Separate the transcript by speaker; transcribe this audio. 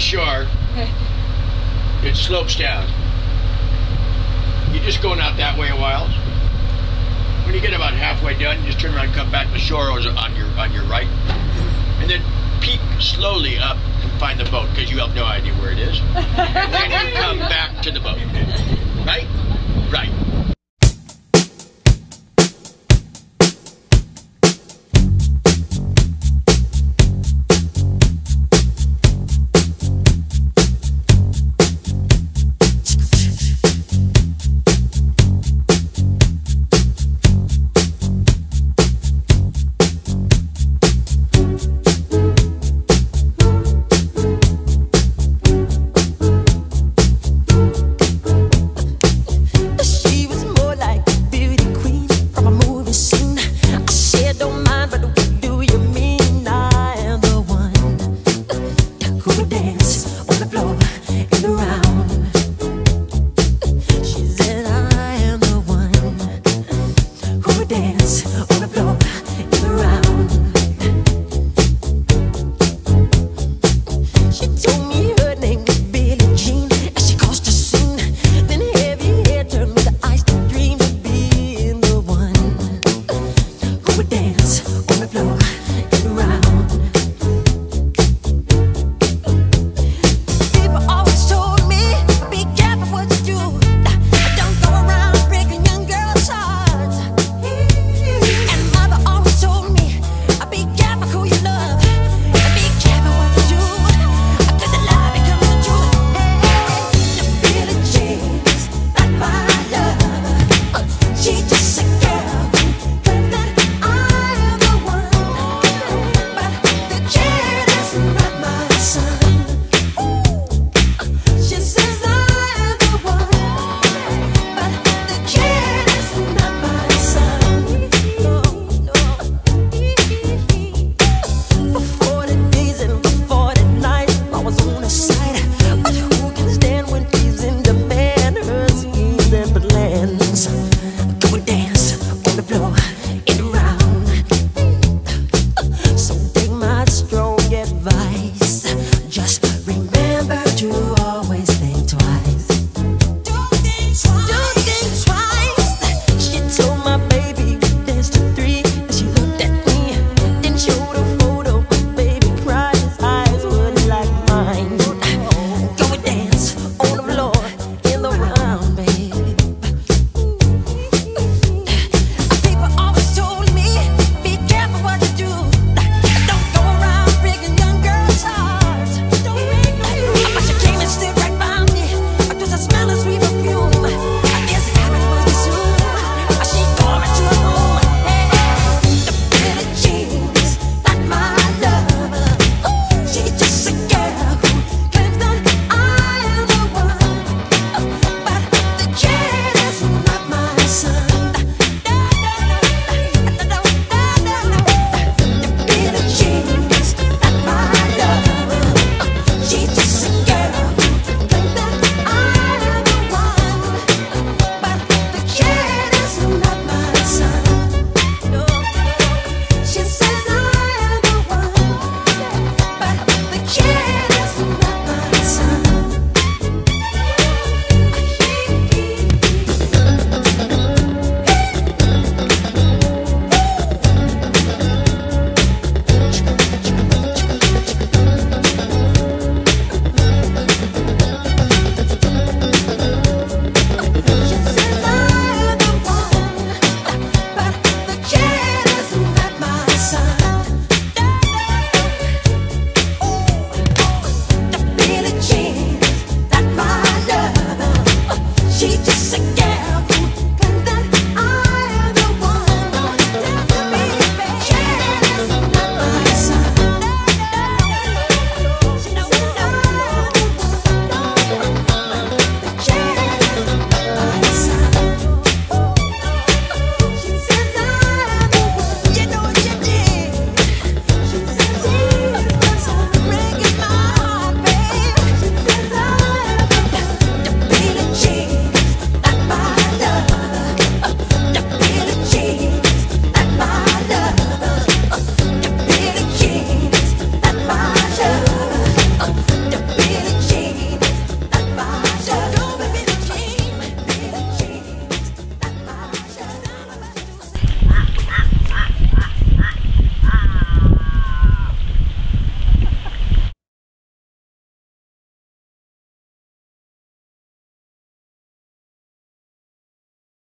Speaker 1: the shore, it slopes down. You're just going out that way a while. When you get about halfway done, you just turn around and come back. The shore is on your on your right, and then peek slowly up and find the boat because you have no idea where it is. And then you come back to the boat. Right? Right.